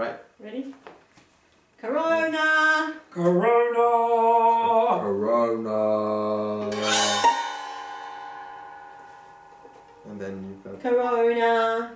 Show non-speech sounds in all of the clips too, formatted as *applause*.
Right. Ready? Corona. Corona. Corona. And then you've got Corona.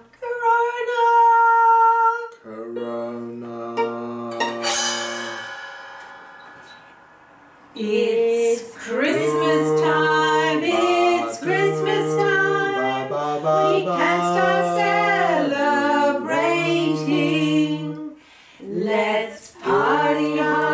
Party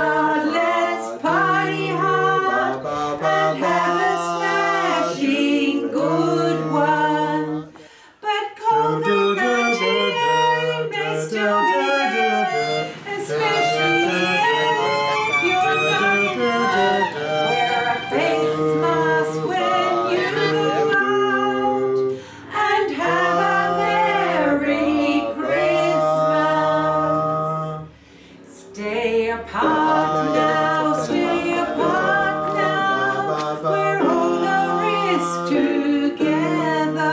apart now, stay apart now. We're all a risk together.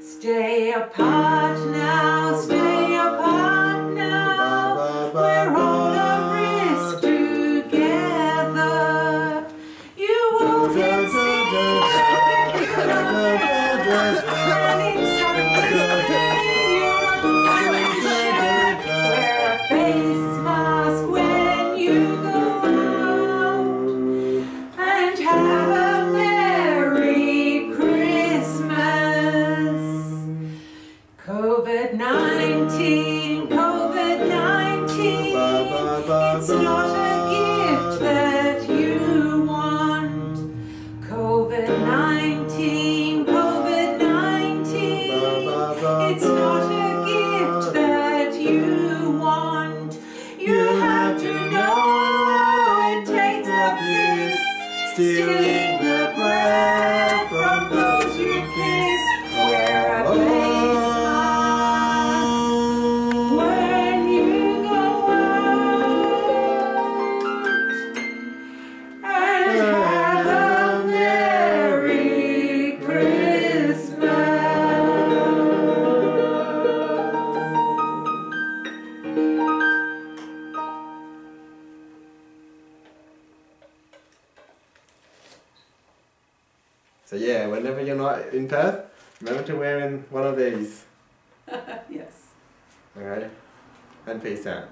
Stay apart now, stay apart now. We're all a risk together. You won't get and have a Merry Christmas. COVID-19 piss, So yeah, whenever you're not in Perth, remember to wear in one of these. *laughs* yes. Okay? And peace out.